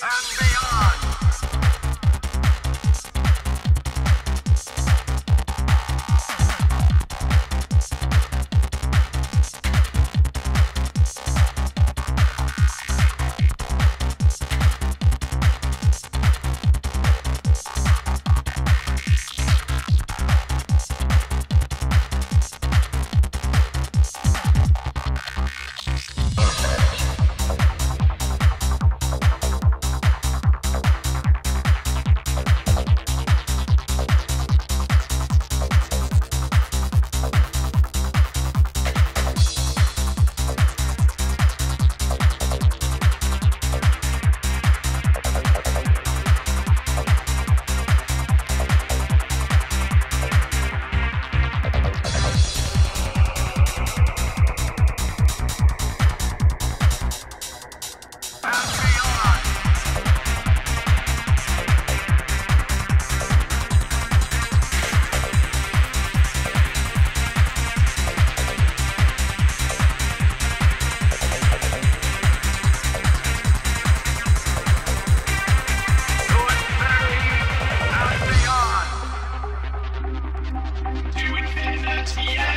and beyond. Yeah.